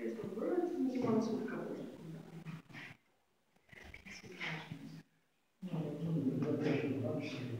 Państwo the words and słówka. ones to nie, to.